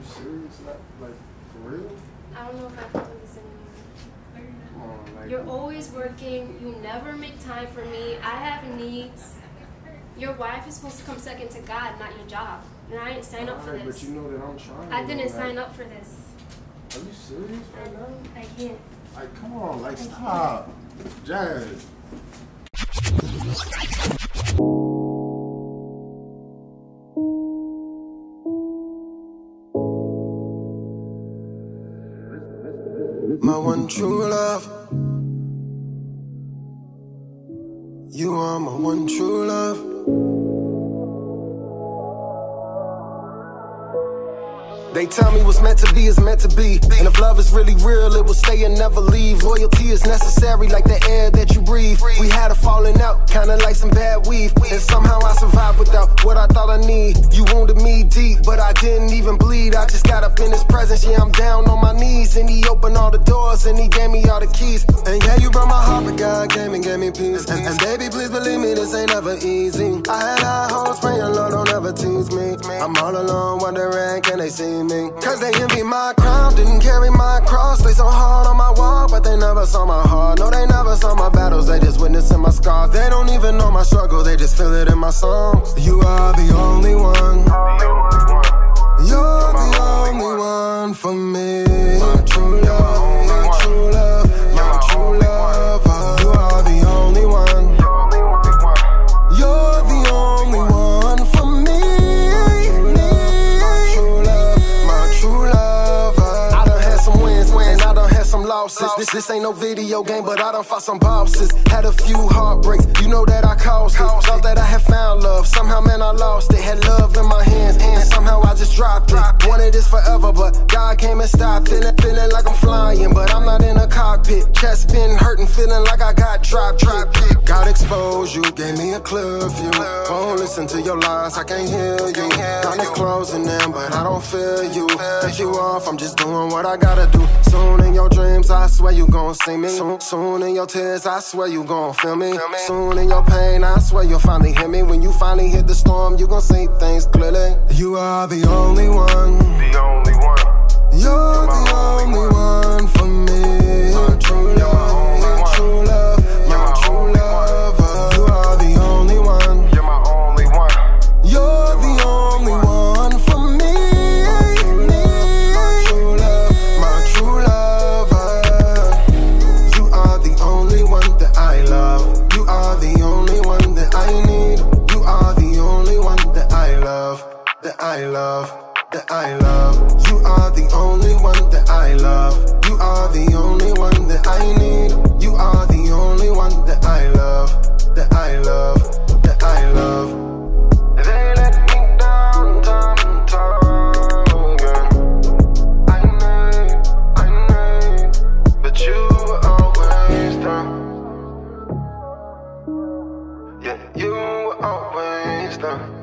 you serious? Like, like for real? I don't know if I can do this anymore. Come on, like. You're always working. You never make time for me. I have needs. Your wife is supposed to come second to God, not your job. And I didn't sign up for Alright, this. But you know that I'm trying. I didn't sign up for this. Are you serious right now? I can't. Like, come on, like, stop. Jazz. My one true love. You are my one true love. They tell me what's meant to be is meant to be. And if love is really real, it will stay and never leave. Loyalty is necessary, like the air that you breathe. We had a falling out, kinda like some bad weave. And somehow I survived without what I thought I need. You wounded me deep, but I didn't even bleed. I just got up in his presence, yeah, I'm down on my knees. All the doors and he gave me all the keys. And yeah, you broke my heart, but God came and gave me peace. And, and baby, please believe me, this ain't ever easy. I had high hopes, praying, Lord, don't ever tease me. I'm all alone, wondering, can they see me? Cause they envy my crown, didn't carry my cross. They so hard on my wall, but they never saw my heart. No, they never saw my battles, they just witnessing my scars. They don't even know my struggle, they just feel it in my songs. Losses. This, this ain't no video game, but I done fought some bosses. Had a few heartbreaks, you know that I caused it. Thought that I had found love, somehow man I lost it. Had love in my hands, and somehow I just dropped it. Wanted this forever, but God came and stopped it. Feeling like I'm flying, but I'm not in a cockpit. Chest been hurting, feeling like I got dropped. Drop kick. God exposed you, gave me a clear view. Won't listen to your lies, I can't hear you. Gun is closing in, but I don't feel you. Cut you off, I'm just doing what I gotta do. Soon in your dreams, I swear you gon' see me. Soon, soon in your tears, I swear you gon' feel me. Soon in your pain, I swear you'll finally hear me. When you finally hit the storm, you gon' see things clearly. You are the only one. That I love. You are the only one that I love. You are the only one that I need. You are the only one that I love. That I love. That I love. They let me down and time again. I knew, I knew, but you always there. Yeah, you always there.